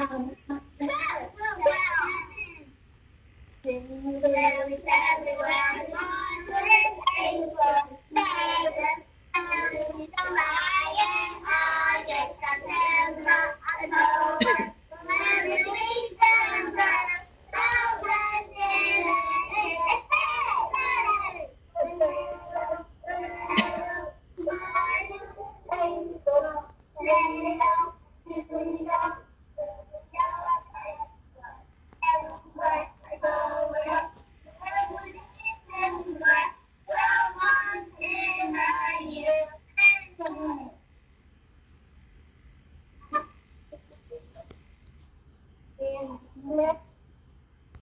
very, next